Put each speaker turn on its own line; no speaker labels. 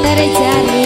terjadi